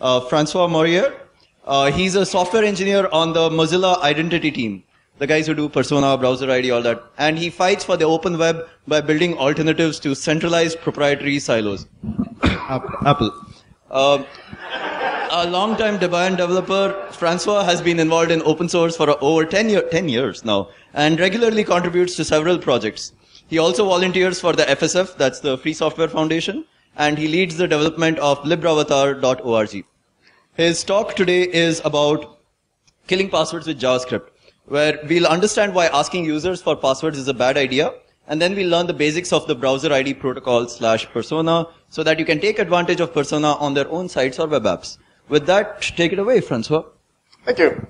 uh, Francois Marier. Uh, he's a software engineer on the Mozilla identity team. The guys who do persona, browser ID, all that. And he fights for the open web by building alternatives to centralized proprietary silos. Apple. Uh, a long-time Debian developer, Francois has been involved in open source for over 10, year, 10 years now and regularly contributes to several projects. He also volunteers for the FSF, that's the Free Software Foundation, and he leads the development of libravatar.org. His talk today is about killing passwords with JavaScript, where we'll understand why asking users for passwords is a bad idea, and then we'll learn the basics of the browser ID protocol slash persona so that you can take advantage of persona on their own sites or web apps. With that, take it away, Francois. Thank you.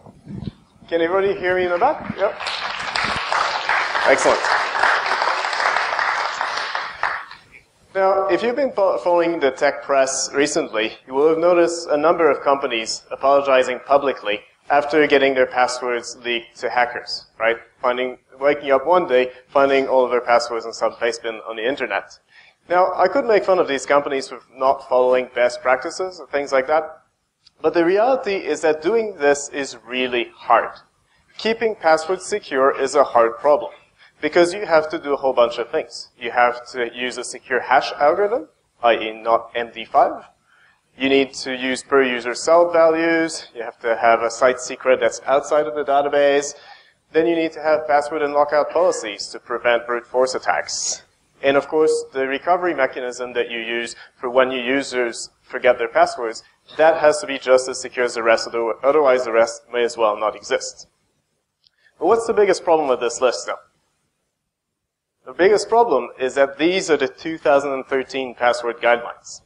Can everybody hear me in the back? Yep. Excellent. Now, if you've been following the tech press recently, you will have noticed a number of companies apologizing publicly after getting their passwords leaked to hackers, right? Finding, waking up one day, finding all of their passwords in some bin on the internet. Now, I could make fun of these companies for not following best practices and things like that, but the reality is that doing this is really hard. Keeping passwords secure is a hard problem because you have to do a whole bunch of things. You have to use a secure hash algorithm, i.e. not MD5. You need to use per user salt values. You have to have a site secret that's outside of the database. Then you need to have password and lockout policies to prevent brute force attacks. And of course, the recovery mechanism that you use for when your users forget their passwords, that has to be just as secure as the rest, otherwise the rest may as well not exist. But what's the biggest problem with this list though? The biggest problem is that these are the 2013 password guidelines.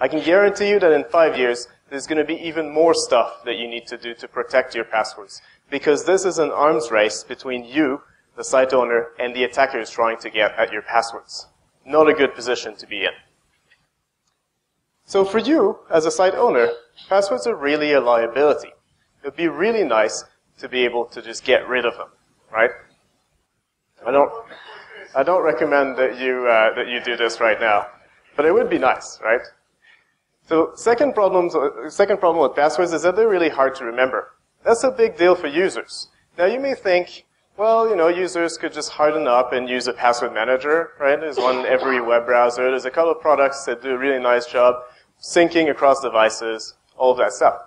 I can guarantee you that in five years, there's going to be even more stuff that you need to do to protect your passwords. Because this is an arms race between you, the site owner, and the attackers trying to get at your passwords. Not a good position to be in. So for you, as a site owner, passwords are really a liability. It would be really nice to be able to just get rid of them, right? I don't, I don't recommend that you, uh, that you do this right now. But it would be nice, right? So second, problems, second problem with passwords is that they're really hard to remember. That's a big deal for users. Now you may think, well, you know, users could just harden up and use a password manager, right? There's one in every web browser. There's a couple of products that do a really nice job syncing across devices, all of that stuff.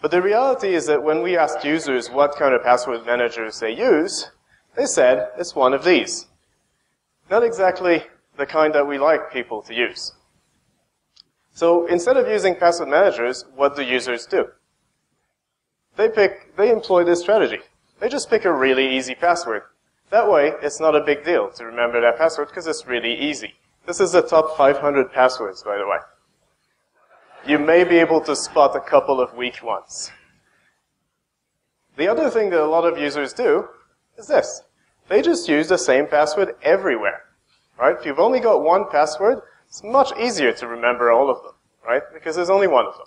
But the reality is that when we asked users what kind of password managers they use, they said it's one of these. Not exactly the kind that we like people to use. So instead of using password managers, what do users do? They pick, they employ this strategy. They just pick a really easy password. That way, it's not a big deal to remember that password because it's really easy. This is the top 500 passwords, by the way. You may be able to spot a couple of weak ones. The other thing that a lot of users do is this. They just use the same password everywhere, right? If you've only got one password, it's much easier to remember all of them, right? Because there's only one of them.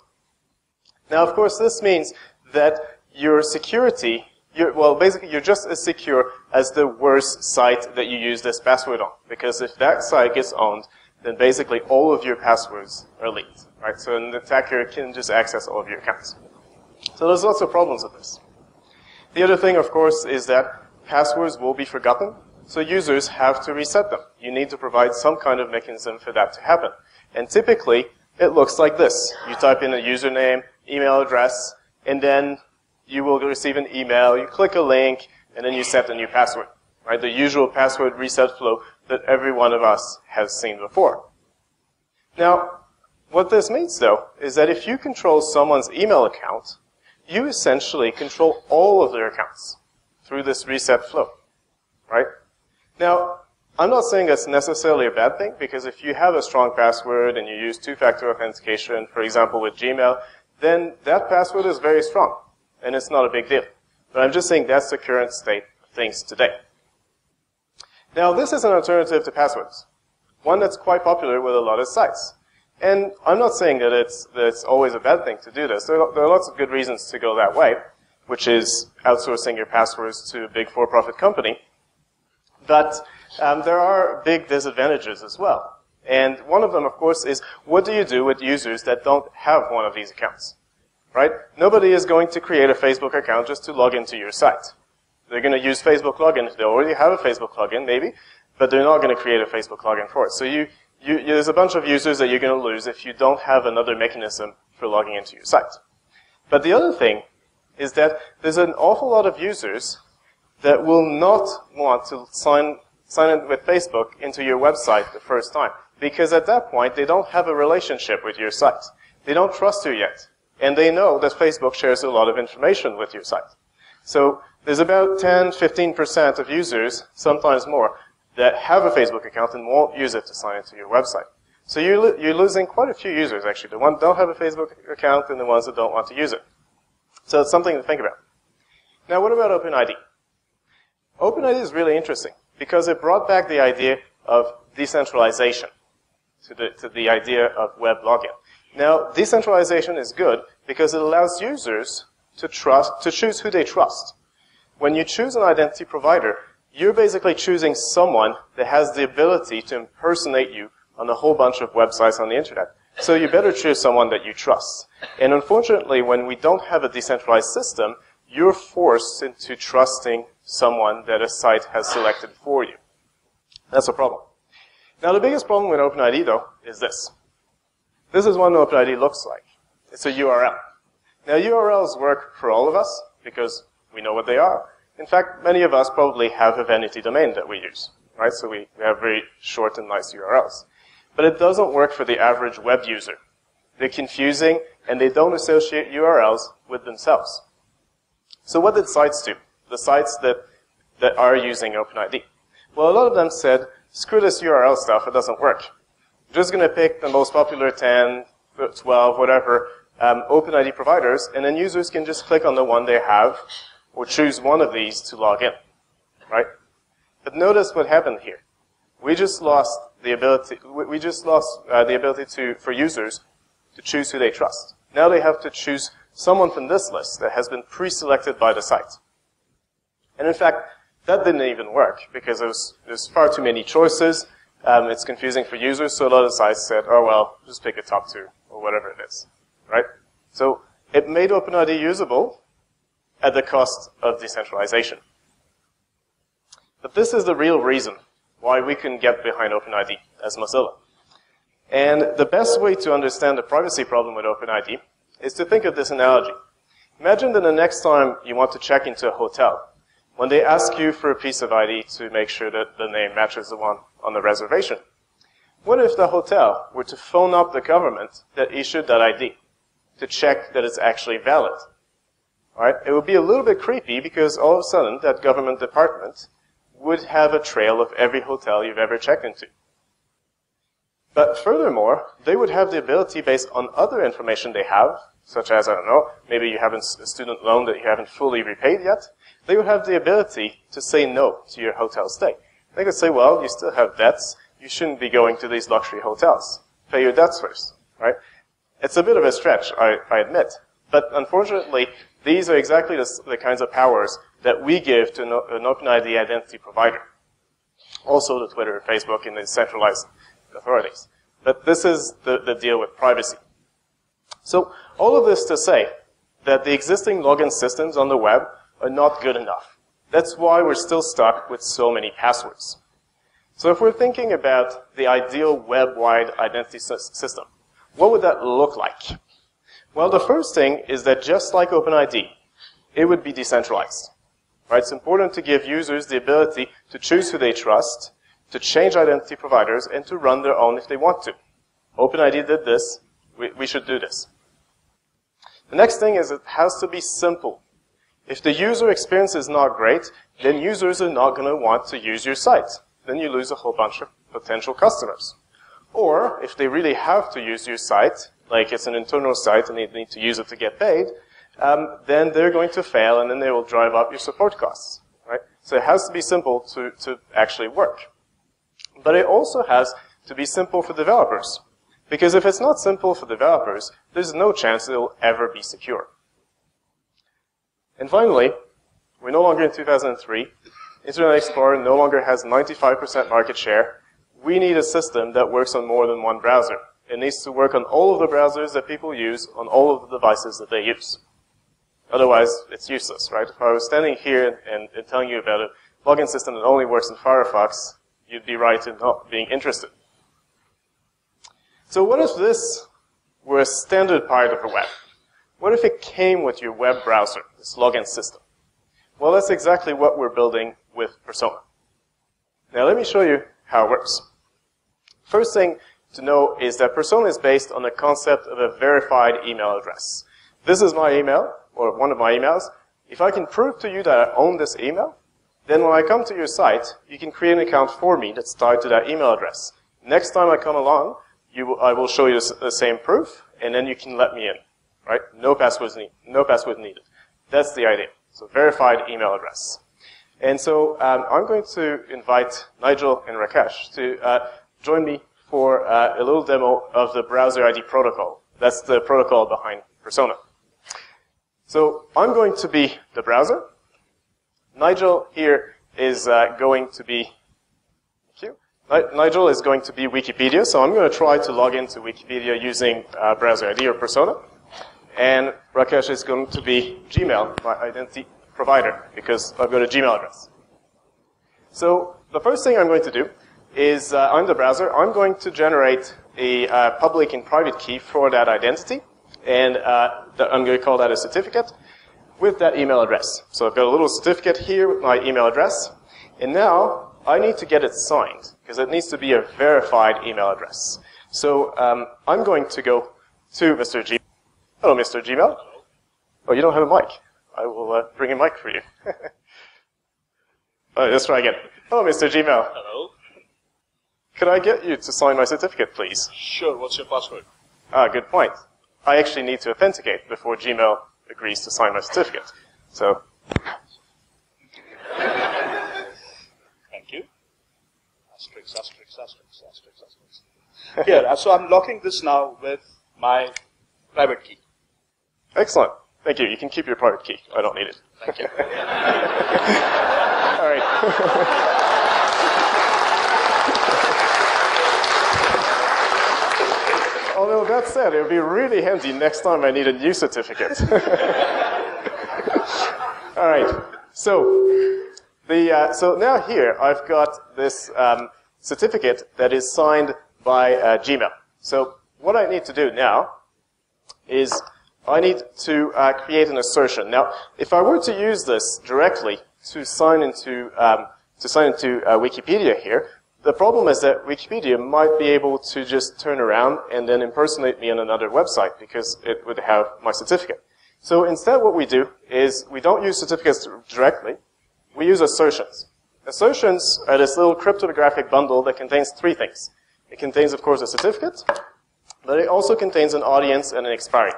Now, of course, this means that your security, well, basically, you're just as secure as the worst site that you use this password on. Because if that site gets owned, then basically all of your passwords are leaked, right? So an attacker can just access all of your accounts. So there's lots of problems with this. The other thing, of course, is that passwords will be forgotten, so users have to reset them. You need to provide some kind of mechanism for that to happen. And typically, it looks like this. You type in a username, email address, and then you will receive an email, you click a link, and then you set a new password. Right? The usual password reset flow that every one of us has seen before. Now, what this means though, is that if you control someone's email account, you essentially control all of their accounts through this reset flow, right? Now, I'm not saying that's necessarily a bad thing, because if you have a strong password and you use two-factor authentication, for example with Gmail, then that password is very strong, and it's not a big deal. But I'm just saying that's the current state of things today. Now, this is an alternative to passwords, one that's quite popular with a lot of sites. And I'm not saying that it's, that it's always a bad thing to do this. There are, there are lots of good reasons to go that way which is outsourcing your passwords to a big for-profit company. But um, there are big disadvantages as well. And one of them, of course, is what do you do with users that don't have one of these accounts? Right? Nobody is going to create a Facebook account just to log into your site. They're going to use Facebook login they already have a Facebook login, maybe, but they're not going to create a Facebook login for it. So you, you, there's a bunch of users that you're going to lose if you don't have another mechanism for logging into your site. But the other thing is that there's an awful lot of users that will not want to sign, sign in with Facebook into your website the first time. Because at that point, they don't have a relationship with your site. They don't trust you yet. And they know that Facebook shares a lot of information with your site. So there's about 10, 15% of users, sometimes more, that have a Facebook account and won't use it to sign into your website. So you're, lo- you're losing quite a few users, actually. The ones that don't have a Facebook account and the ones that don't want to use it. So it's something to think about. Now, what about OpenID? OpenID is really interesting because it brought back the idea of decentralization to the, to the idea of web login. Now, decentralization is good because it allows users to trust, to choose who they trust. When you choose an identity provider, you're basically choosing someone that has the ability to impersonate you on a whole bunch of websites on the internet. So you better choose someone that you trust. And unfortunately, when we don't have a decentralized system, you're forced into trusting someone that a site has selected for you. That's a problem. Now, the biggest problem with OpenID, though, is this. This is what OpenID looks like. It's a URL. Now, URLs work for all of us because we know what they are. In fact, many of us probably have a vanity domain that we use, right? So we have very short and nice URLs. But it doesn't work for the average web user. They're confusing and they don't associate URLs with themselves. So what did sites do? The sites that, that are using OpenID. Well, a lot of them said, screw this URL stuff, it doesn't work. I'm just going to pick the most popular 10, 12, whatever, um, OpenID providers, and then users can just click on the one they have, or choose one of these to log in, right? But notice what happened here. We just lost the ability, we just lost uh, the ability to, for users to choose who they trust. Now they have to choose someone from this list that has been pre-selected by the site. And in fact, that didn't even work because there's, there's far too many choices. Um, it's confusing for users, so a lot of sites said, oh well, just pick a top two, or whatever it is, right? So it made OpenID usable at the cost of decentralization. But this is the real reason why we can get behind OpenID as Mozilla. And the best way to understand the privacy problem with OpenID is to think of this analogy. Imagine that the next time you want to check into a hotel, when they ask you for a piece of ID to make sure that the name matches the one on the reservation, what if the hotel were to phone up the government that issued that ID to check that it's actually valid? Right? It would be a little bit creepy because all of a sudden that government department would have a trail of every hotel you've ever checked into. But furthermore, they would have the ability based on other information they have, such as, I don't know, maybe you have a student loan that you haven't fully repaid yet. They would have the ability to say no to your hotel stay. They could say, well, you still have debts. You shouldn't be going to these luxury hotels. Pay your debts first, right? It's a bit of a stretch, I, I admit. But unfortunately, these are exactly the, the kinds of powers that we give to an OpenID identity provider. Also to Twitter, Facebook, and the centralized authorities. But this is the, the deal with privacy. So all of this to say that the existing login systems on the web are not good enough. That's why we're still stuck with so many passwords. So if we're thinking about the ideal web-wide identity system, what would that look like? Well, the first thing is that just like OpenID, it would be decentralized. Right? It's important to give users the ability to choose who they trust, to change identity providers, and to run their own if they want to. OpenID did this. We, we should do this. The next thing is it has to be simple. If the user experience is not great, then users are not going to want to use your site. Then you lose a whole bunch of potential customers. Or, if they really have to use your site, like it's an internal site and they need to use it to get paid, um, then they're going to fail and then they will drive up your support costs. Right? So it has to be simple to, to actually work. But it also has to be simple for developers. Because if it's not simple for developers, there's no chance it'll ever be secure. And finally, we're no longer in 2003. Internet Explorer no longer has 95% market share. we need a system that works on more than one browser. It needs to work on all of the browsers that people use on all of the devices that they use. Otherwise, it's useless, right? If I was standing here and, and telling you about a login system that only works in Firefox, you'd be right in not being interested. So what if this were a standard part of the web? What if it came with your web browser, this login system? Well, that's exactly what we're building with Persona. Now let me show you how it works. First thing to know is that Persona is based on the concept of a verified email address. This is my email, or one of my emails. If I can prove to you that I own this email, then when I come to your site, you can create an account for me that's tied to that email address. Next time I come along, I will show you the same proof, and then you can let me in. Right? No passwords need, no password needed. That's the idea. So verified email address. And so um, I'm going to invite Nigel and Rakesh to uh, join me for uh, a little demo of the browser ID protocol. That's the protocol behind Persona. So I'm going to be the browser. Nigel here is uh, going to be. Nigel is going to be Wikipedia, so I'm going to try to log into Wikipedia using uh, browser ID or Persona. And Rakesh is going to be Gmail, my identity provider, because I've got a Gmail address. So the first thing I'm going to do is uh, on the browser, I'm going to generate a uh, public and private key for that identity, and uh, I'm going to call that a certificate with that email address. So I've got a little certificate here with my email address, and now I need to get it signed because it needs to be a verified email address. So um, I'm going to go to Mr. Gmail. Hello, Mr. Gmail. Oh, you don't have a mic. I will uh, bring a mic for you. oh, let's try again. Hello, Mr. Gmail. Hello. Could I get you to sign my certificate, please? Sure. What's your password? Ah, good point. I actually need to authenticate before Gmail agrees to sign my certificate. So. Thank you. Asterisk, asterisk, asterisk, asterisk, asterisk. Here, so I'm locking this now with my private key. Excellent. Thank you. You can keep your private key. I don't need it. Thank you. All right. that said, it would be really handy next time I need a new certificate. All right. So, the, uh, so now here I've got this um, certificate that is signed by uh, Gmail. So what I need to do now is I need to uh, create an assertion. Now, if I were to use this directly to sign into um, to sign into uh, Wikipedia here, the problem is that Wikipedia might be able to just turn around and then impersonate me on another website because it would have my certificate. So instead what we do is we don't use certificates directly, we use assertions. Assertions are this little cryptographic bundle that contains three things. It contains, of course, a certificate, but it also contains an audience and an expiry.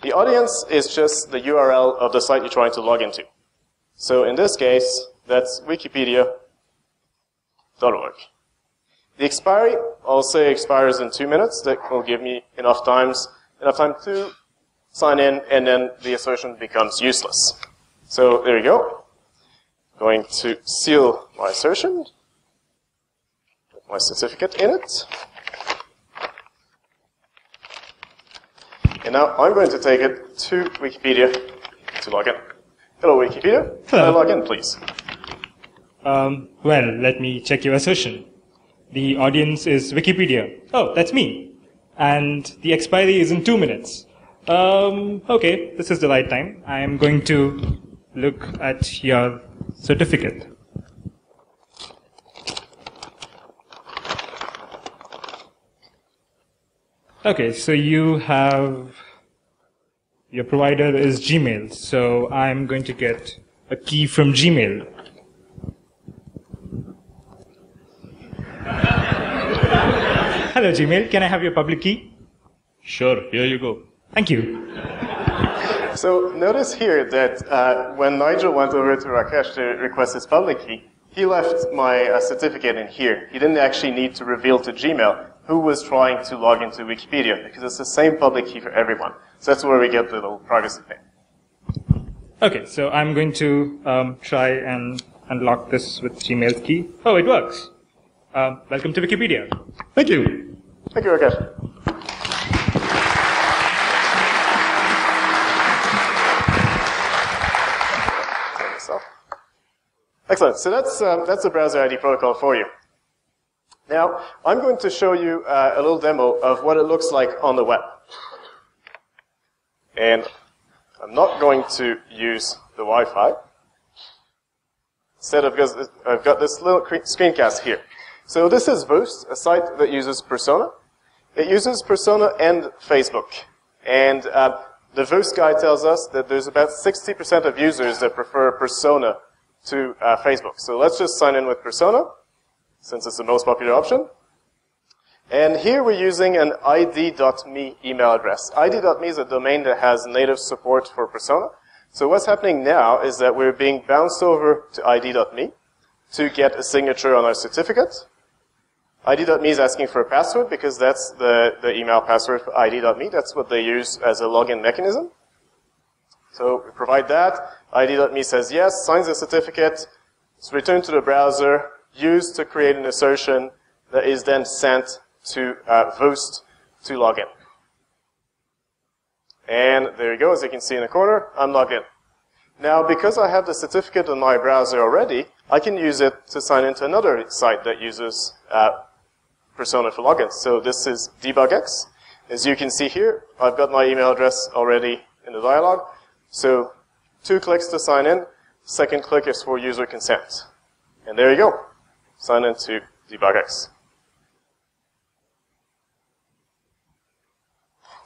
The audience is just the URL of the site you're trying to log into. So in this case, that's wikipedia.org. The expiry, I'll say expires in two minutes. That will give me enough times, enough time to sign in, and then the assertion becomes useless. So there you go. Going to seal my assertion with my certificate in it. And now I'm going to take it to Wikipedia to log in. Hello, Wikipedia. I log in, please? Um, well, let me check your assertion. The audience is Wikipedia. Oh, that's me. And the expiry is in two minutes. Um, okay, this is the right time. I am going to look at your certificate. Okay, so you have your provider is Gmail. So I'm going to get a key from Gmail. Hello, Gmail. Can I have your public key? Sure, here you go. Thank you. So notice here that uh, when Nigel went over to Rakesh to request his public key, he left my uh, certificate in here. He didn't actually need to reveal to Gmail who was trying to log into Wikipedia because it's the same public key for everyone. So that's where we get the little privacy thing. Okay, so I'm going to um, try and unlock this with Gmail's key. Oh, it works. Um, welcome to Wikipedia. Thank you. Thank you, Rakesh. So- Excellent. So that's um, that's the browser ID protocol for you. Now I'm going to show you uh, a little demo of what it looks like on the web, and I'm not going to use the Wi-Fi. Instead, I've got, I've got this little screencast here. So this is Voost, a site that uses Persona. It uses Persona and Facebook. And uh, the Voost guy tells us that there's about 60% of users that prefer Persona to uh, Facebook. So let's just sign in with Persona, since it's the most popular option. And here we're using an id.me email address. id.me is a domain that has native support for Persona. So what's happening now is that we're being bounced over to id.me to get a signature on our certificate. ID.me is asking for a password because that's the, the email password for ID.me. That's what they use as a login mechanism. So we provide that. ID.me says yes, signs the certificate. It's returned to the browser, used to create an assertion that is then sent to uh, Voost to log in. And there you go, as you can see in the corner, I'm logged in. Now, because I have the certificate on my browser already, I can use it to sign into another site that uses uh, Persona for login. So this is DebugX. As you can see here, I've got my email address already in the dialog. So two clicks to sign in. Second click is for user consent. And there you go. Sign in into DebugX.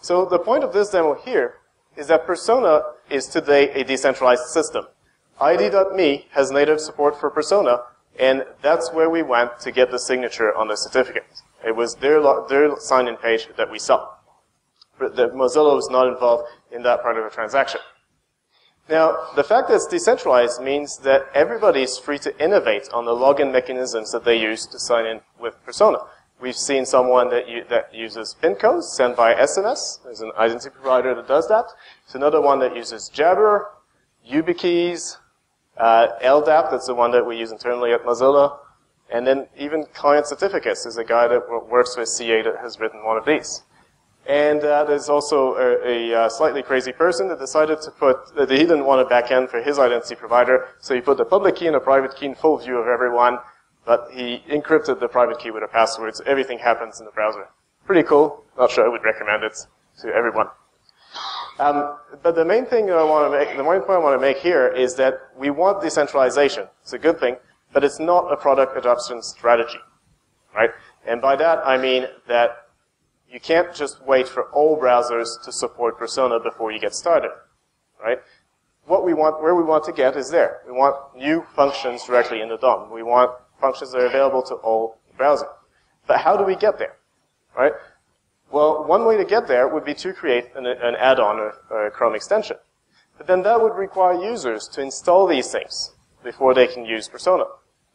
So the point of this demo here is that Persona is today a decentralized system. ID.me has native support for Persona, and that's where we went to get the signature on the certificate. It was their, their sign-in page that we saw. But the Mozilla was not involved in that part of the transaction. Now, the fact that it's decentralized means that everybody is free to innovate on the login mechanisms that they use to sign in with Persona. We've seen someone that, that uses PIN codes sent by SMS. There's an identity provider that does that. There's another one that uses Jabber, YubiKeys, uh, LDAP, that's the one that we use internally at Mozilla. And then even client certificates. There's a guy that works with CA that has written one of these. And uh, there's also a, a uh, slightly crazy person that decided to put, that he didn't want a backend for his identity provider, so he put the public key and a private key in full view of everyone, but he encrypted the private key with a password, so everything happens in the browser. Pretty cool. Not sure I would recommend it to everyone. Um, but the main thing I want to make, the main point I want to make here is that we want decentralization. It's a good thing, but it's not a product adoption strategy, right? And by that I mean that you can't just wait for all browsers to support Persona before you get started, right? What we want, where we want to get is there. We want new functions directly in the DOM. We want functions that are available to all browsers. But how do we get there, right? Well, one way to get there would be to create an, an add-on or, or a Chrome extension. But then that would require users to install these things before they can use Persona.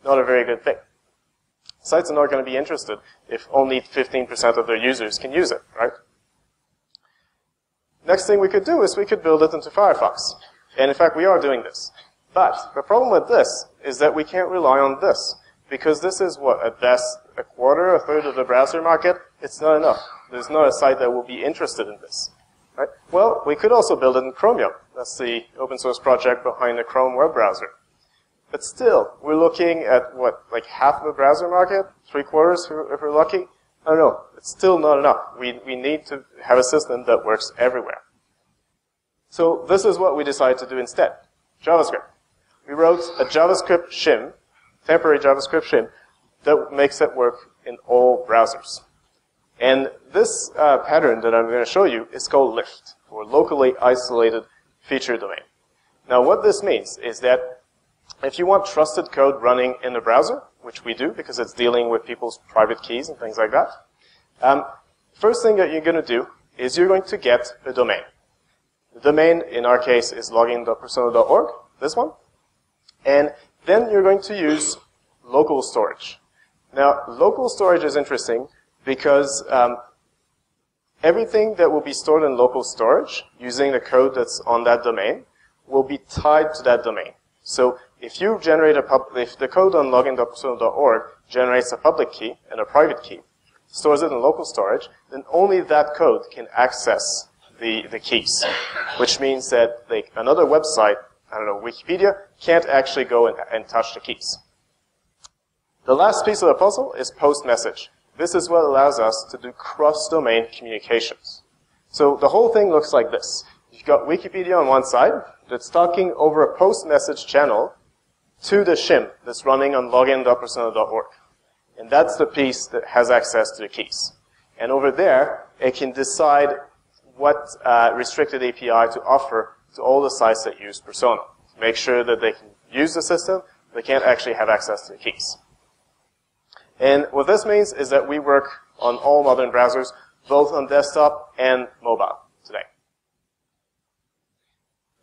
Not a very good thing. Sites are not going to be interested if only 15% of their users can use it, right? Next thing we could do is we could build it into Firefox. And in fact, we are doing this. But the problem with this is that we can't rely on this. Because this is what, at best, a quarter, a third of the browser market. It's not enough. There's not a site that will be interested in this. Right? Well, we could also build it in Chromium. That's the open source project behind the Chrome web browser. But still, we're looking at what, like half of the browser market? Three quarters if we're lucky? I don't know. It's still not enough. We, we need to have a system that works everywhere. So this is what we decided to do instead. JavaScript. We wrote a JavaScript shim, temporary JavaScript that makes it work in all browsers. And this uh, pattern that I'm going to show you is called LIFT, or locally isolated feature domain. Now what this means is that if you want trusted code running in the browser, which we do because it's dealing with people's private keys and things like that, um, first thing that you're going to do is you're going to get a domain. The domain, in our case, is login.persona.org, this one. And then you're going to use local storage. Now, local storage is interesting because um, everything that will be stored in local storage using the code that's on that domain will be tied to that domain. So if you generate a pub, if the code on login.persona.org generates a public key and a private key, stores it in local storage, then only that code can access the, the keys, which means that like another website, I don't know, Wikipedia, can't actually go and, and touch the keys. The last piece of the puzzle is post message. This is what allows us to do cross-domain communications. So the whole thing looks like this. You've got Wikipedia on one side that's talking over a post message channel to the shim that's running on login.persona.org. And that's the piece that has access to the keys. And over there, it can decide what uh, restricted API to offer to all the sites that use Persona. To make sure that they can use the system, they can't actually have access to the keys. And what this means is that we work on all modern browsers, both on desktop and mobile today.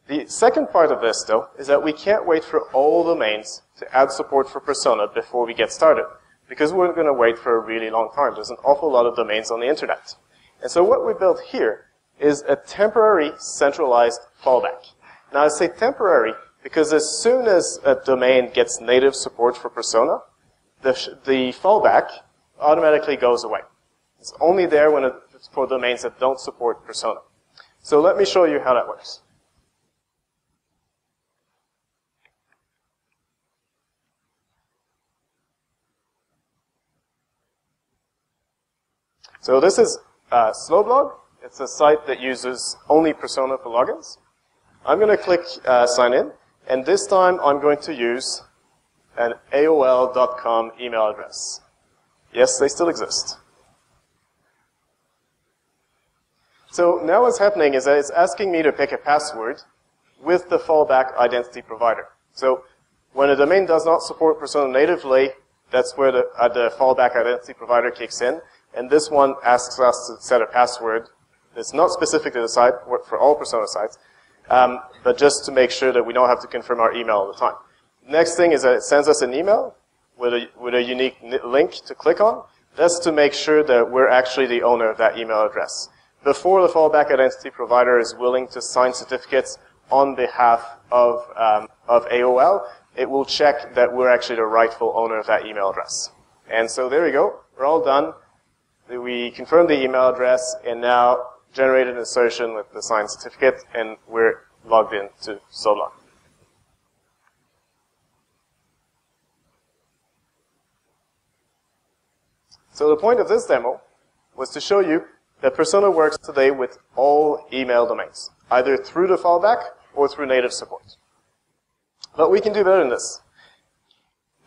The second part of this, though, is that we can't wait for all domains to add support for Persona before we get started, because we're going to wait for a really long time. There's an awful lot of domains on the internet. And so what we built here is a temporary centralized fallback. Now I say temporary because as soon as a domain gets native support for Persona, the, the fallback automatically goes away. It's only there when for domains that don't support Persona. So let me show you how that works. So this is uh, Slowblog. It's a site that uses only Persona for logins. I'm going to click uh, sign in, and this time I'm going to use an AOL.com email address. Yes, they still exist. So now what's happening is that it's asking me to pick a password with the fallback identity provider. So when a domain does not support Persona natively, that's where the, uh, the fallback identity provider kicks in. And this one asks us to set a password that's not specific to the site for all Persona sites, um, but just to make sure that we don't have to confirm our email all the time. Next thing is that it sends us an email with a, with a unique link to click on. That's to make sure that we're actually the owner of that email address. Before the fallback identity provider is willing to sign certificates on behalf of, um, of AOL, it will check that we're actually the rightful owner of that email address. And so there we go. We're all done we confirmed the email address and now generated an assertion with the signed certificate and we're logged in to Slowblog. So the point of this demo was to show you that Persona works today with all email domains, either through the fallback or through native support. But we can do better than this.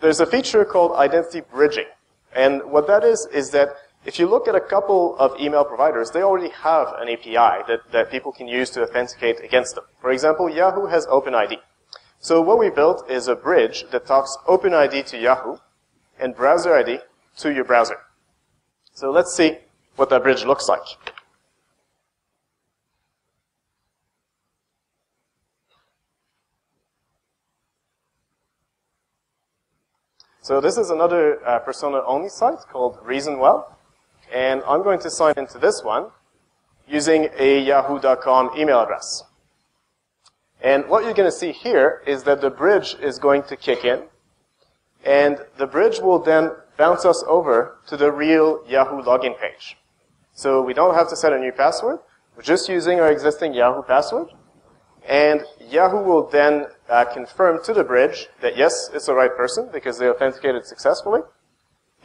There's a feature called identity bridging. And what that is, is that if you look at a couple of email providers, they already have an API that, that people can use to authenticate against them. For example, Yahoo has OpenID. So what we built is a bridge that talks OpenID to Yahoo and browser ID to your browser. So let's see what that bridge looks like. So this is another uh, persona-only site called ReasonWell. And I'm going to sign into this one using a yahoo.com email address. And what you're going to see here is that the bridge is going to kick in, and the bridge will then bounce us over to the real Yahoo login page. So we don't have to set a new password. We're just using our existing Yahoo password. And Yahoo will then uh, confirm to the bridge that yes, it's the right person because they authenticated successfully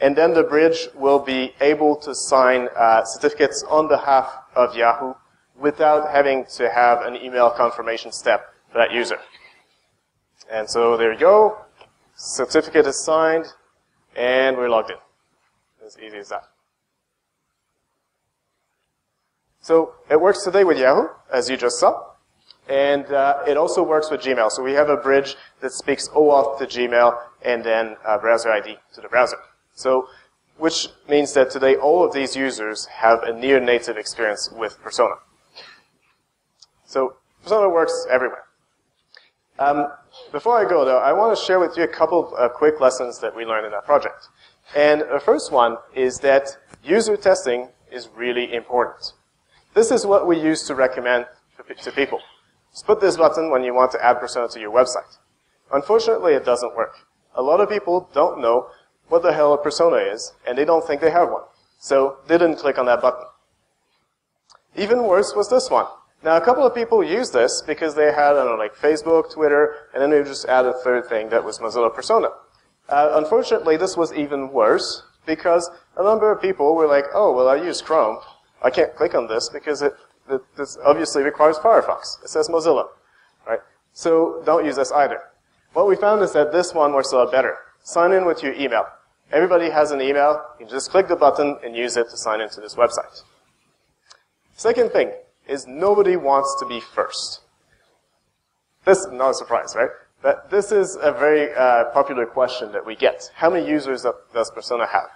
and then the bridge will be able to sign uh, certificates on behalf of Yahoo without having to have an email confirmation step for that user. And so there you go. Certificate is signed, and we're logged in. As easy as that. So it works today with Yahoo, as you just saw. And uh, it also works with Gmail. So we have a bridge that speaks OAuth to Gmail and then uh, browser ID to the browser. So, which means that today all of these users have a near native experience with Persona. So, Persona works everywhere. Um, before I go though, I want to share with you a couple of uh, quick lessons that we learned in that project. And the first one is that user testing is really important. This is what we use to recommend to people. Just put this button when you want to add Persona to your website. Unfortunately, it doesn't work. A lot of people don't know what the hell a persona is, and they don't think they have one. So they didn't click on that button. Even worse was this one. Now, a couple of people used this because they had, I don't know, like Facebook, Twitter, and then they just added a third thing that was Mozilla Persona. Uh, unfortunately, this was even worse because a number of people were like, oh, well, I use Chrome. I can't click on this because it, it this obviously requires Firefox. It says Mozilla, right? So don't use this either. What we found is that this one works a lot better. Sign in with your email. Everybody has an email. You just click the button and use it to sign into this website. Second thing is nobody wants to be first. This is not a surprise, right? But this is a very uh, popular question that we get. How many users does Persona have?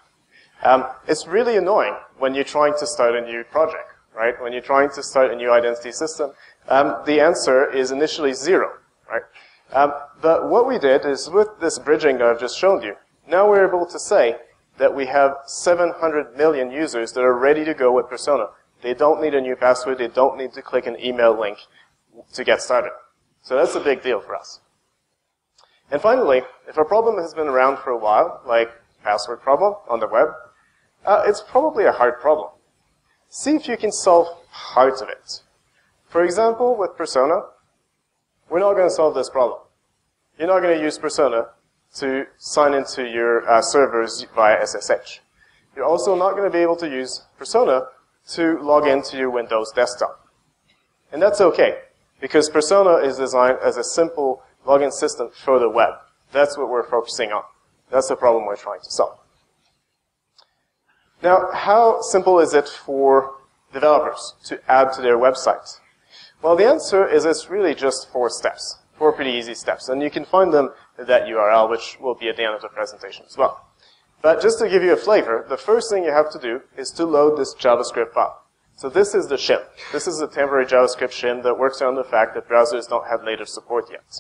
Um, it's really annoying when you're trying to start a new project, right? When you're trying to start a new identity system, um, the answer is initially zero, right? Um, but what we did is with this bridging that I've just shown you, now we're able to say that we have 700 million users that are ready to go with Persona. They don't need a new password. They don't need to click an email link to get started. So that's a big deal for us. And finally, if a problem has been around for a while, like password problem on the web, uh, it's probably a hard problem. See if you can solve parts of it. For example, with Persona, we're not going to solve this problem. You're not going to use Persona to sign into your uh, servers via SSH. You're also not going to be able to use Persona to log into your Windows desktop. And that's okay, because Persona is designed as a simple login system for the web. That's what we're focusing on. That's the problem we're trying to solve. Now, how simple is it for developers to add to their website? Well, the answer is it's really just four steps, four pretty easy steps. And you can find them that URL, which will be at the end of the presentation as well. But just to give you a flavor, the first thing you have to do is to load this JavaScript file. So this is the shim. This is a temporary JavaScript shim that works around the fact that browsers don't have native support yet.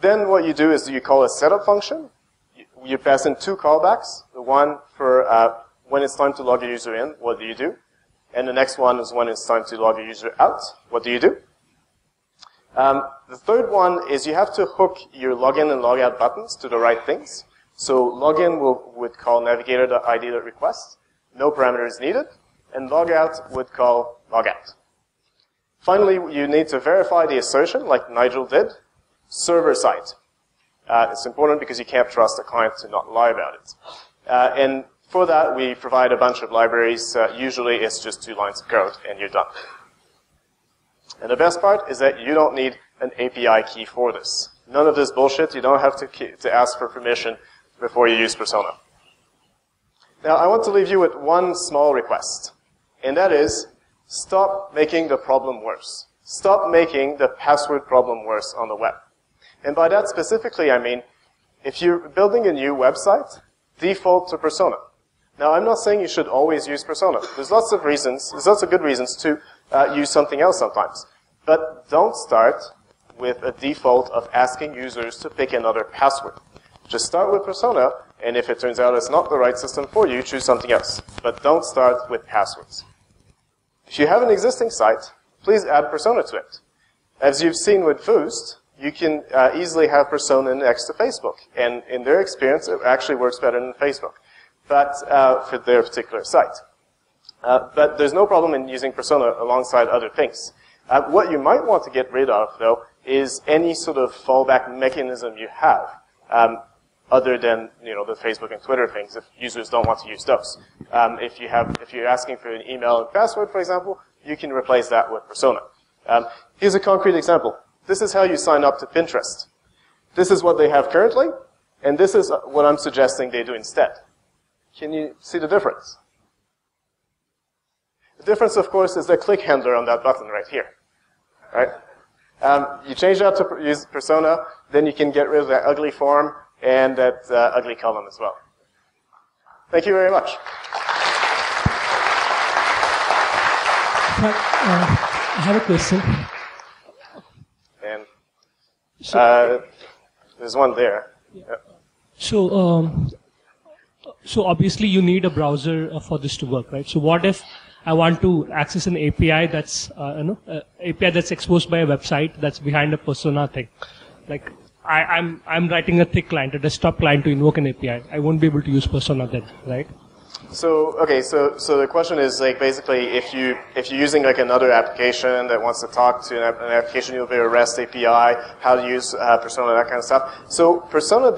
Then what you do is you call a setup function. You pass in two callbacks. The one for uh, when it's time to log a user in, what do you do? And the next one is when it's time to log a user out, what do you do? Um, the third one is you have to hook your login and logout buttons to the right things. So login will, would call navigator.id.request, no parameters needed, and logout would call logout. Finally, you need to verify the assertion, like Nigel did, server side. Uh, it's important because you can't trust the client to not lie about it. Uh, and for that, we provide a bunch of libraries. Uh, usually it's just two lines of code and you're done. And the best part is that you don't need an API key for this. None of this bullshit. You don't have to, key, to ask for permission before you use Persona. Now, I want to leave you with one small request. And that is, stop making the problem worse. Stop making the password problem worse on the web. And by that specifically, I mean, if you're building a new website, default to Persona. Now, I'm not saying you should always use Persona. There's lots of reasons, there's lots of good reasons to uh, use something else sometimes. But don't start with a default of asking users to pick another password. Just start with Persona, and if it turns out it's not the right system for you, choose something else. But don't start with passwords. If you have an existing site, please add Persona to it. As you've seen with Voost, you can uh, easily have Persona next to Facebook. And in their experience, it actually works better than Facebook, but uh, for their particular site. Uh, but there's no problem in using Persona alongside other things. Uh, what you might want to get rid of, though, is any sort of fallback mechanism you have, um, other than you know the Facebook and Twitter things. If users don't want to use those, um, if you have, if you're asking for an email and password, for example, you can replace that with Persona. Um, here's a concrete example. This is how you sign up to Pinterest. This is what they have currently, and this is what I'm suggesting they do instead. Can you see the difference? The difference, of course, is the click handler on that button right here. Right? Um, you change that to use Persona, then you can get rid of that ugly form and that uh, ugly column as well. Thank you very much. Uh, I have a question. Uh, there's one there. Yeah. So, um, so obviously you need a browser uh, for this to work, right? So what if I want to access an API that's, uh, you know, uh, API that's exposed by a website that's behind a persona thing? Like, I, I'm I'm writing a thick client, a desktop client to invoke an API. I won't be able to use Persona then, right? So okay, so so the question is like basically if you if you're using like another application that wants to talk to an, an application you'll be a REST API, how to use uh, Persona, that kind of stuff. So Persona,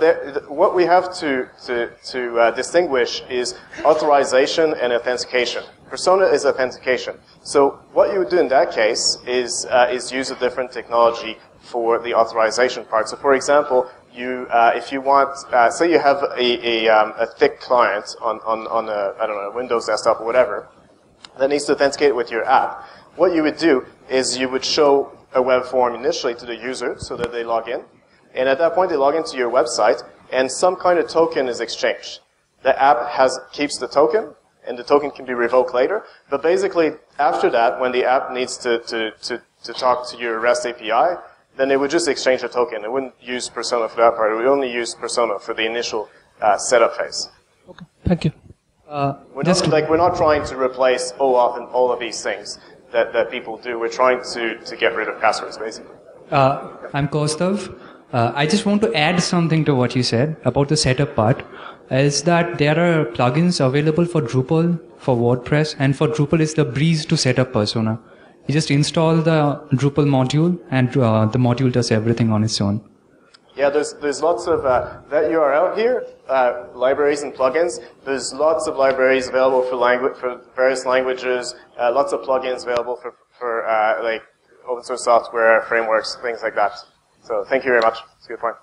what we have to to to uh, distinguish is authorization and authentication. Persona is authentication. So what you would do in that case is uh, is use a different technology for the authorization part. So for example, you, uh, if you want, uh, say you have a, a, um, a thick client on, on, on a, I don't know, Windows desktop or whatever, that needs to authenticate with your app. What you would do is you would show a web form initially to the user so that they log in. And at that point, they log into your website and some kind of token is exchanged. The app has, keeps the token and the token can be revoked later. But basically, after that, when the app needs to, to, to, to talk to your REST API, then it would just exchange a token. It wouldn't use Persona for that part. It would only use Persona for the initial uh, setup phase. Okay, thank you. We're not, like, we're not trying to replace OAuth and all of these things that, that people do. We're trying to, to get rid of passwords, basically. Uh, I'm Kaustav. Uh, I just want to add something to what you said about the setup part. Is that there are plugins available for Drupal, for WordPress, and for Drupal is the Breeze to set up Persona. You just install the Drupal module, and uh, the module does everything on its own. Yeah, there's, there's lots of, uh, that URL here, uh, libraries and plugins. There's lots of libraries available for language, for various languages, uh, lots of plugins available for, for, uh, like, open source software, frameworks, things like that. So thank you very much. It's a good point.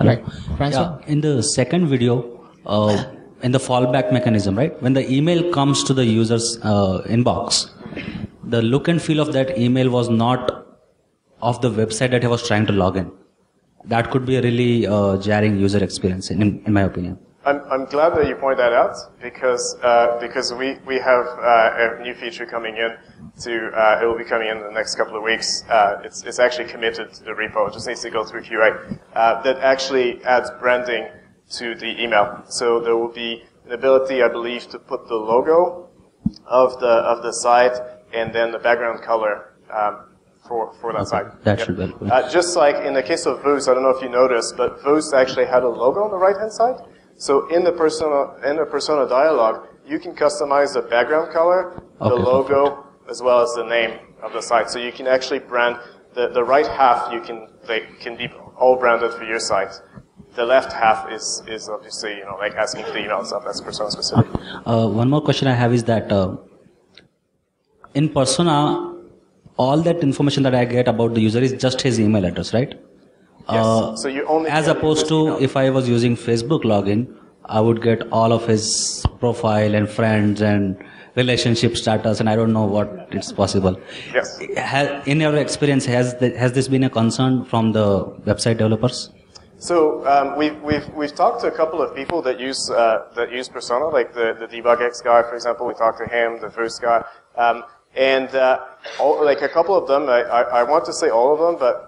Right. Yeah, in the second video, uh, in the fallback mechanism, right? When the email comes to the user's uh, inbox, the look and feel of that email was not of the website that he was trying to log in. That could be a really uh, jarring user experience, in, in my opinion. I'm, I'm glad that you point that out because uh, because we, we have uh, a new feature coming in to uh, it will be coming in the next couple of weeks. Uh, it's it's actually committed to the repo. It just needs to go through QA. Uh, that actually adds branding to the email. So there will be an ability, I believe, to put the logo of the of the site and then the background color. Um, for, for that site. that should be. Uh, just like in the case of Voost, I don't know if you noticed, but Voost actually had a logo on the right hand side. So in the persona in the persona dialog, you can customize the background color, the Okay, logo, as well as the name of the site. So you can actually brand the, the right half. You can they can be all branded for your site. The left half is is obviously you know like asking for the email stuff. That's persona specific. Uh, one more question I have is that uh, in persona, all that information that I get about the user is just his email address, right? Yes. so you only as opposed to email. if I was using Facebook login, I would get all of his profile and friends and relationship status, and I don't know what it's possible. Yes. In your experience, has th- has this been a concern from the website developers? So um, we've, we've, we've talked to a couple of people that use, uh, that use Persona, like the, the DebugX guy, for example. We talked to him, the first guy. Um, and uh, all, like a couple of them, I, I, I want to say all of them, but,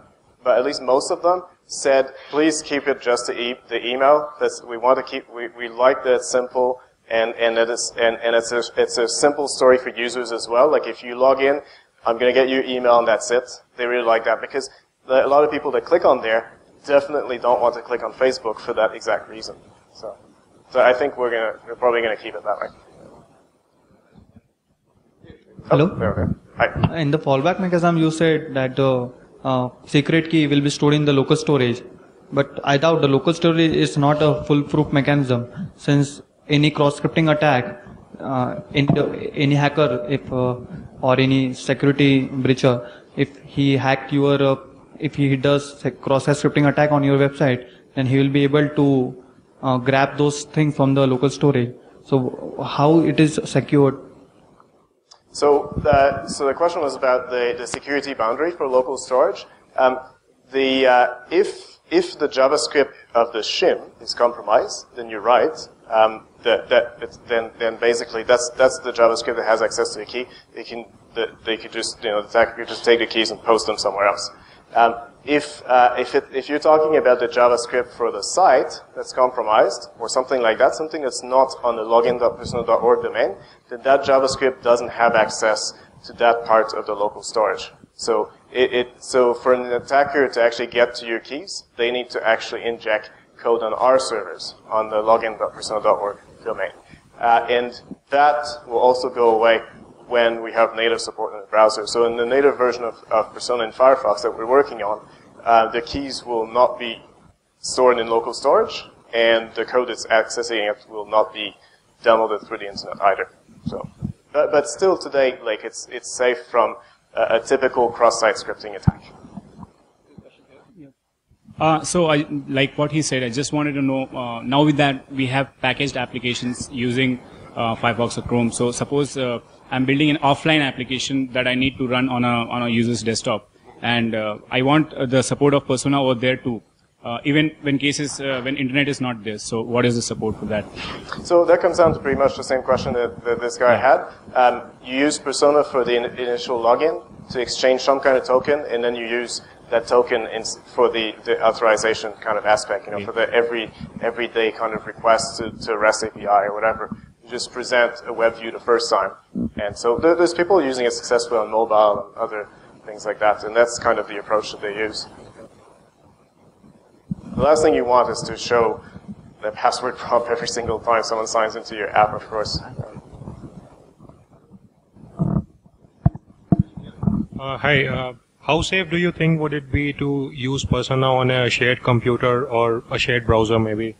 but at least most of them said, please keep it just the, e- the email. That's, we want to keep, we, we like that simple and, and, it's, and, and it's, a, it's a simple story for users as well. Like if you log in, I'm going to get your email and that's it. They really like that because the, a lot of people that click on there definitely don't want to click on Facebook for that exact reason. So, so I think we're gonna, we're probably gonna keep it that way. Hello? We go. Hi. In the fallback mechanism, you said that the uh, secret key will be stored in the local storage. But I doubt the local storage is not a foolproof mechanism since any cross-scripting attack, uh, any, any hacker if, uh, or any security breacher, if he hacked your, uh, if he does cross-scripting attack on your website, then he will be able to uh, grab those things from the local storage. So how it is secured So the, so the question was about the, the security boundary for local storage. Um, the, uh, if, if the JavaScript of the shim is compromised, then you're right. Um, that, that then, then basically that's, that's the JavaScript that has access to the key. They can, the, they could just, you know, the attacker could just take the keys and post them somewhere else. Um, if, uh, if, it, if you're talking about the JavaScript for the site that's compromised, or something like that, something that's not on the login.persona.org domain, then that JavaScript doesn't have access to that part of the local storage. So it, it, so for an attacker to actually get to your keys, they need to actually inject code on our servers on the login.persona.org domain. Uh, and that will also go away when we have native support in the browser. So in the native version of, of Persona in Firefox that we're working on, uh, the keys will not be stored in local storage, and the code that's accessing it will not be downloaded through the internet either. So, but, but still today, like it's it's safe from a, a typical cross-site scripting attack. Uh, so I, like what he said, I just wanted to know, uh, now with that we have packaged applications using uh, Firefox or Chrome. So suppose uh, I'm building an offline application that I need to run on a, on a user's desktop and uh, I want uh, the support of Persona over there too. even when cases, when internet is not there. So what is the support for that? So that comes down to pretty much the same question that, that this guy had. Um, you use Persona for the in- initial login to exchange some kind of token and then you use that token in, for the, the authorization kind of aspect, you know, for the every everyday kind of request to, to REST API or whatever. You just present a web view the first time, and so there, there's people using it successfully on mobile and other things like that, and that's kind of the approach that they use. The last thing you want is to show the password prompt every single time someone signs into your app, of course. Uh, hi. Uh, how safe do you think would it be to use Persona on a shared computer or a shared browser, maybe?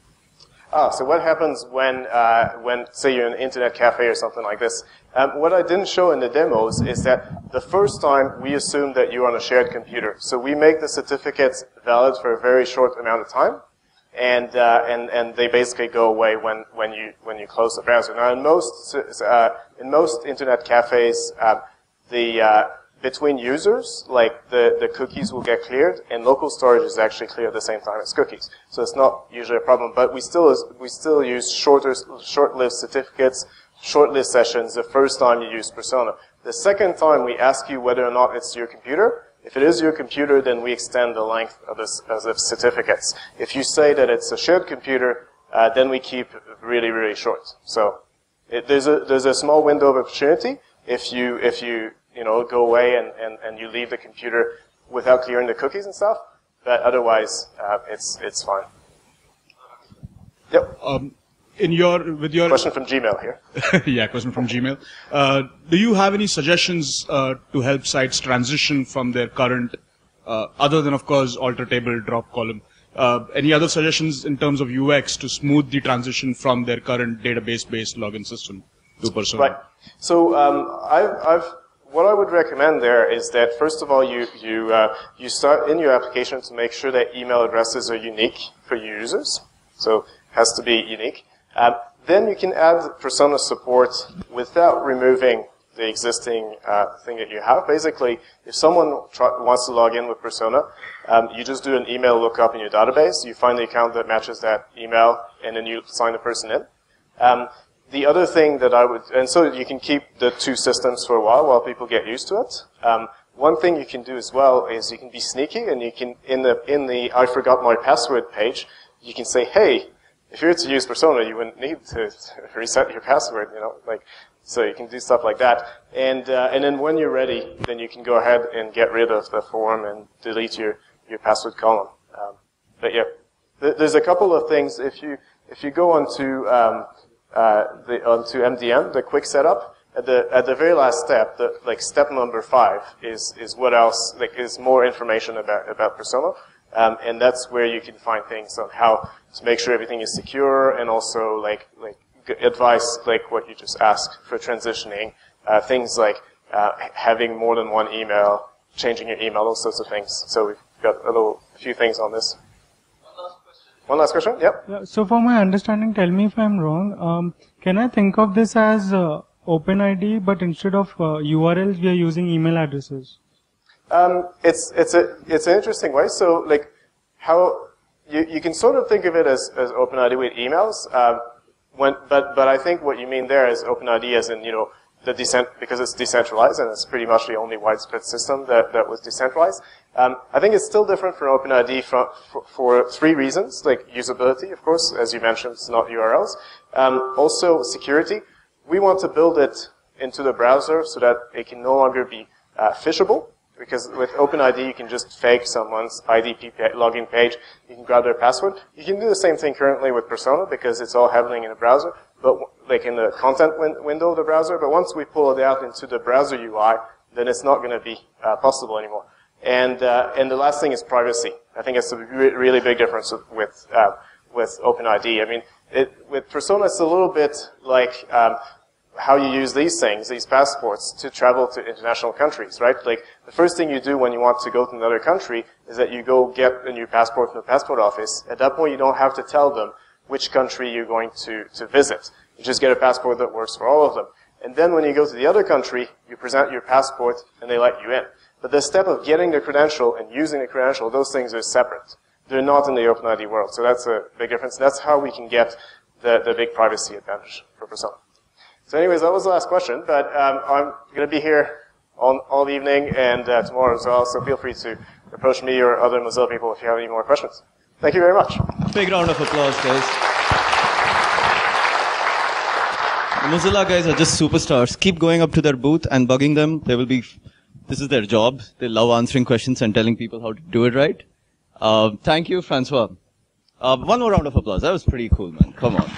Ah, so what happens when, uh, when say you're in an internet cafe or something like this? Um, what I didn't show in the demos is that the first time we assume that you're on a shared computer. So we make the certificates valid for a very short amount of time, and uh, and and they basically go away when when you when you close the browser. Now, in most uh, in most internet cafes, uh, the uh, between users, like the, the cookies will get cleared, and local storage is actually cleared at the same time as cookies. So it's not usually a problem, but we still we still use shorter short-lived certificates, short-lived sessions the first time you use Persona. The second time we ask you whether or not it's your computer. If it is your computer, then we extend the length of the, certificates. If you say that it's a shared computer, uh, then we keep really really short. So it, there's a there's a small window of opportunity if you if you you know, go away and, and, and you leave the computer without clearing the cookies and stuff. But otherwise, uh, it's, it's fine. Yep. Um, in your, with your question from Gmail here. yeah, question from Gmail. Uh, do you have any suggestions uh, to help sites transition from their current, uh, other than of course alter table, drop column? Uh, any other suggestions in terms of UX to smooth the transition from their current database-based login system to Persona? Right. So um, I've, I've what I would recommend there is that first of all, you you uh, you start in your application to make sure that email addresses are unique for your users. So it has to be unique. Um, then you can add persona support without removing the existing uh, thing that you have. Basically, if someone wants to log in with Persona, um, you just do an email lookup in your database. You find the account that matches that email, and then you sign the person in. Um, the other thing that I would, and so you can keep the two systems for a while while people get used to it. Um, one thing you can do as well is you can be sneaky and you can, in the, in the I forgot my password page, you can say, hey, if you were to use Persona, you wouldn't need to reset your password, you know, like, so you can do stuff like that. And, uh, and then when you're ready, then you can go ahead and get rid of the form and delete your, your password column. Um, but yeah, there's a couple of things. If you, if you go onto, um, uh, the, onto MDN, the quick setup. At the at the very last step, the, like step number five is is what else like is more information about about Persona, um, and that's where you can find things on how to make sure everything is secure, and also like like advice like what you just asked for transitioning, uh, things like uh, having more than one email, changing your email, those sorts of things. So we've got a little few things on this. One last question. Yep. Yeah, so, for my understanding, tell me if I'm wrong. Um, can I think of this as uh, OpenID, but instead of uh, URLs, we are using email addresses? Um, it's it's a it's an interesting way. So, like, how you, you can sort of think of it as as OpenID with emails. Um, when, but but I think what you mean there is OpenID as in you know the decent, because it's decentralized and it's pretty much the only widespread system that, that was decentralized. Um, I think it's still different from OpenID for, for, for, three reasons, like usability, of course, as you mentioned, it's not URLs. Um, also security. We want to build it into the browser so that it can no longer be uh, phishable, because with OpenID you can just fake someone's IDP login page, you can grab their password. You can do the same thing currently with Persona because it's all happening in a browser, but like in the content win window of the browser, but once we pull it out into the browser UI, then it's not going to be uh, possible anymore. And, uh, and the last thing is privacy. I think it's a re really big difference with, with, uh, with OpenID. I mean, it, with Persona, it's a little bit like um, how you use these things, these passports, to travel to international countries, right? Like, the first thing you do when you want to go to another country is that you go get a new passport from the passport office. At that point, you don't have to tell them which country you're going to, to visit. You just get a passport that works for all of them. And then when you go to the other country, you present your passport and they let you in. But the step of getting the credential and using the credential, those things are separate. They're not in the OpenID world. So that's a big difference. That's how we can get the, the big privacy advantage for Persona. So anyways, that was the last question, but um, I'm going to be here all, all evening and uh, tomorrow as well, so feel free to approach me or other Mozilla people if you have any more questions. Thank you very much. Big round of applause, guys. The Mozilla guys are just superstars. Keep going up to their booth and bugging them. They will be this is their job. They love answering questions and telling people how to do it right. Uh, thank you, Francois. Uh, one more round of applause. That was pretty cool, man. Come on.